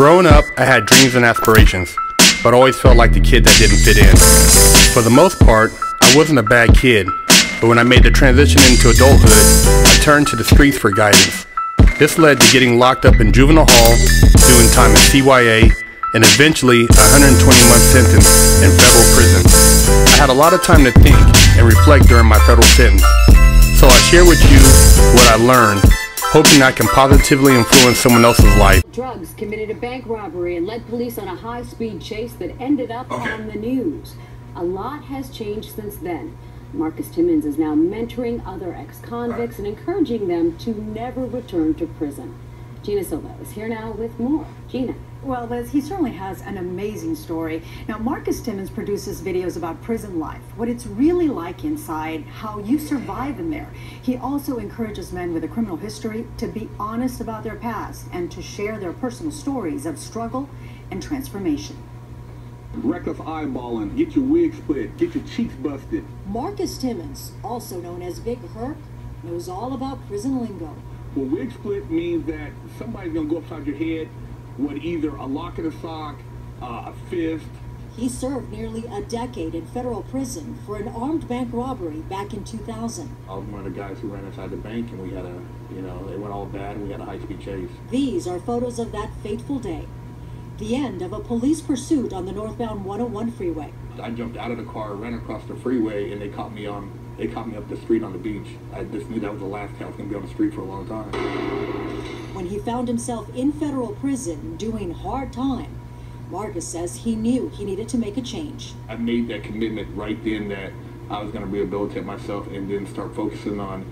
Growing up, I had dreams and aspirations, but always felt like the kid that didn't fit in. For the most part, I wasn't a bad kid, but when I made the transition into adulthood, I turned to the streets for guidance. This led to getting locked up in juvenile hall, doing time in CYA, and eventually a 120 month sentence in federal prison. I had a lot of time to think and reflect during my federal sentence. So I share with you what I learned, hoping I can positively influence someone else's life. Drugs committed a bank robbery and led police on a high speed chase that ended up okay. on the news. A lot has changed since then. Marcus Timmons is now mentoring other ex convicts and encouraging them to never return to prison. Gina Silva is here now with more. Gina. Well, Liz, he certainly has an amazing story. Now, Marcus Timmons produces videos about prison life, what it's really like inside, how you survive in there. He also encourages men with a criminal history to be honest about their past and to share their personal stories of struggle and transformation. Reckless eyeballing, get your wig split, get your cheeks busted. Marcus Timmons, also known as Big Herc, knows all about prison lingo. Well, wig split means that somebody's gonna go upside your head with either a lock in a sock, uh, a fist. He served nearly a decade in federal prison for an armed bank robbery back in 2000. I was one of the guys who ran inside the bank and we had a, you know, it went all bad and we had a high-speed chase. These are photos of that fateful day. The end of a police pursuit on the northbound 101 freeway. I jumped out of the car, ran across the freeway, and they caught me on they caught me up the street on the beach. I just knew that was the last time I was going to be on the street for a long time. When he found himself in federal prison doing hard time, Marcus says he knew he needed to make a change. I made that commitment right then that I was going to rehabilitate myself and then start focusing on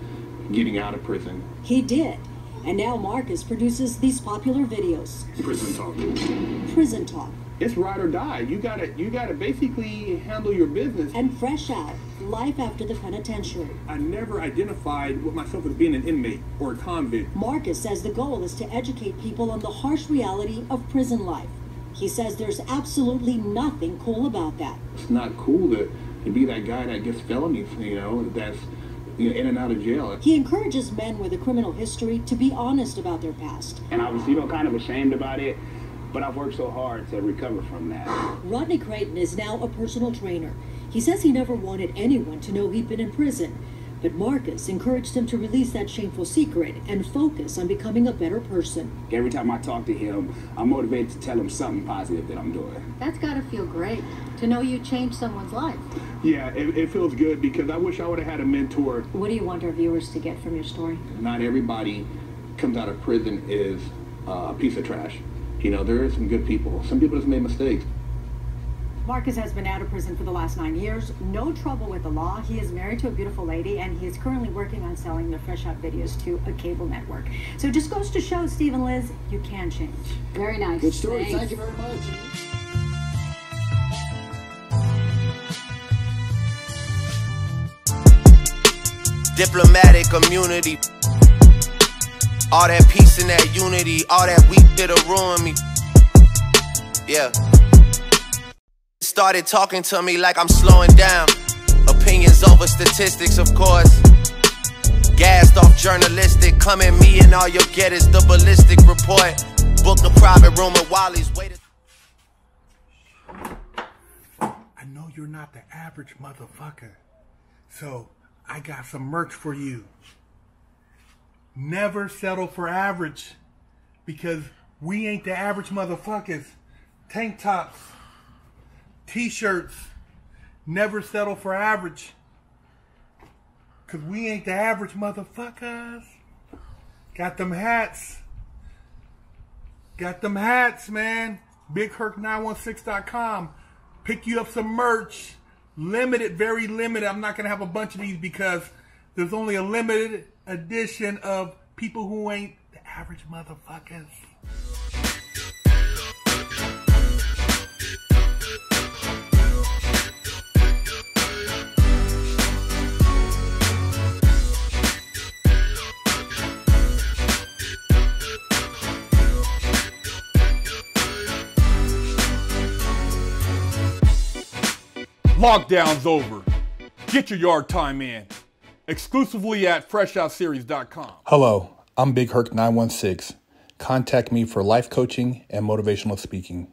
getting out of prison. He did. And now Marcus produces these popular videos. Prison Talk. Prison Talk it's ride or die. You gotta you gotta basically handle your business. And fresh out, life after the penitentiary. I never identified with myself as being an inmate or a convict. Marcus says the goal is to educate people on the harsh reality of prison life. He says there's absolutely nothing cool about that. It's not cool to, to be that guy that gets felonies, you know, that's you know, in and out of jail. He encourages men with a criminal history to be honest about their past. And I was, you know, kind of ashamed about it but I've worked so hard to recover from that. Rodney Creighton is now a personal trainer. He says he never wanted anyone to know he'd been in prison. But Marcus encouraged him to release that shameful secret and focus on becoming a better person. Every time I talk to him, I'm motivated to tell him something positive that I'm doing. That's got to feel great to know you changed someone's life. Yeah, it, it feels good because I wish I would have had a mentor. What do you want our viewers to get from your story? Not everybody comes out of prison is uh, a piece of trash. You know, there are some good people. Some people just made mistakes. Marcus has been out of prison for the last nine years. No trouble with the law. He is married to a beautiful lady, and he is currently working on selling the Fresh Out videos to a cable network. So it just goes to show, Stephen Liz, you can change. Very nice. Good story. Thanks. Thank you very much. Diplomatic immunity. All that peace and that unity, all that weak that'll ruin me. Yeah. Started talking to me like I'm slowing down. Opinions over statistics, of course. Gassed off journalistic. Come at me and all you'll get is the ballistic report. Book a private room at Wally's. Wait. I know you're not the average motherfucker. So I got some merch for you. Never settle for average because we ain't the average motherfuckers. Tank tops, t-shirts, never settle for average. Cause we ain't the average motherfuckers. Got them hats. Got them hats, man. BigHerc916.com. Pick you up some merch. Limited, very limited. I'm not going to have a bunch of these because there's only a limited edition of people who ain't the average motherfuckers. Lockdown's over. Get your yard time in exclusively at FreshOutSeries.com. Hello, I'm Big Herc 916. contact me for life coaching and motivational speaking.